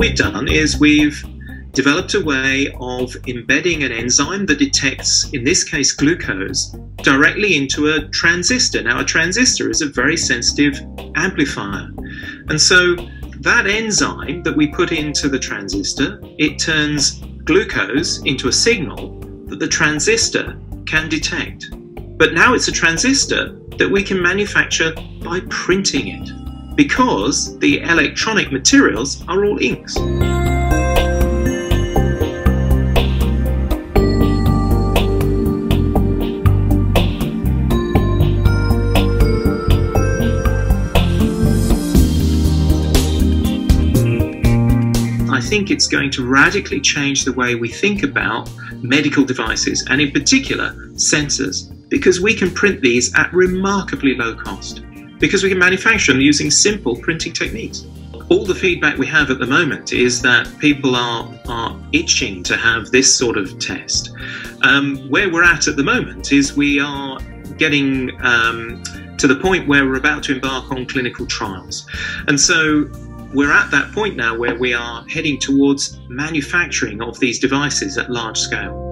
we've done is we've developed a way of embedding an enzyme that detects, in this case, glucose directly into a transistor. Now, a transistor is a very sensitive amplifier. And so that enzyme that we put into the transistor, it turns glucose into a signal that the transistor can detect. But now it's a transistor that we can manufacture by printing it because the electronic materials are all inks. I think it's going to radically change the way we think about medical devices and, in particular, sensors, because we can print these at remarkably low cost, because we can manufacture them using simple printing techniques. All the feedback we have at the moment is that people are, are itching to have this sort of test. Um, where we're at at the moment is we are getting um, to the point where we're about to embark on clinical trials. And so we're at that point now where we are heading towards manufacturing of these devices at large scale.